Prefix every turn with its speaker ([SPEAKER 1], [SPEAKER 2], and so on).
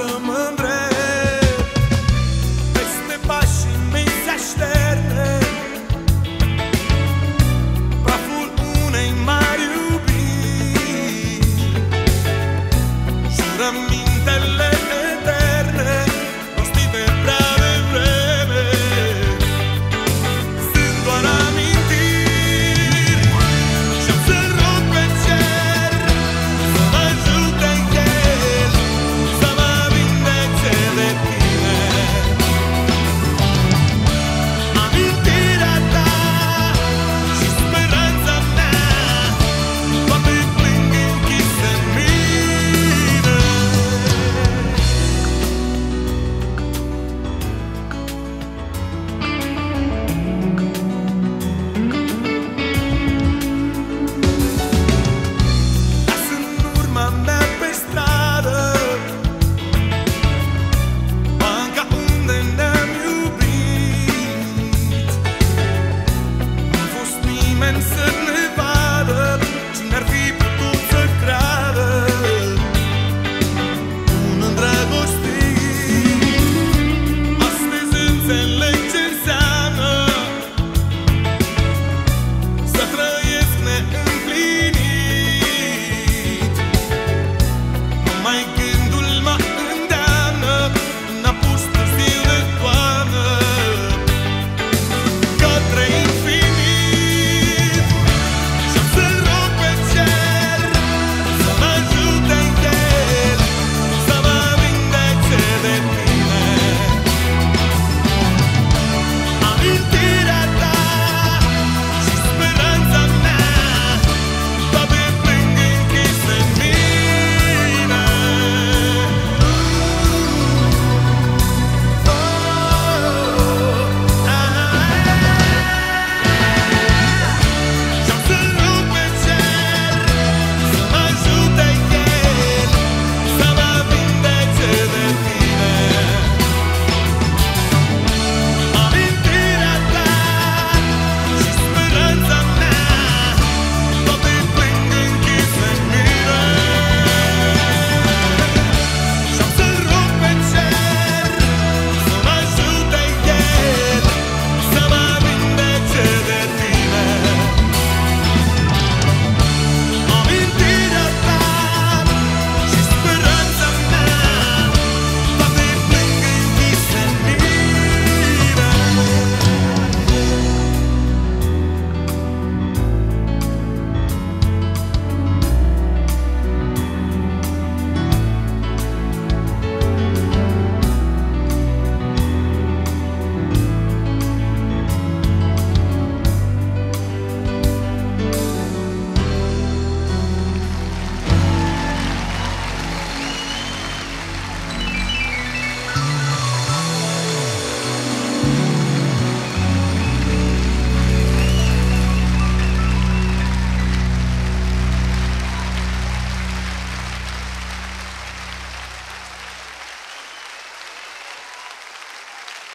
[SPEAKER 1] cutreiera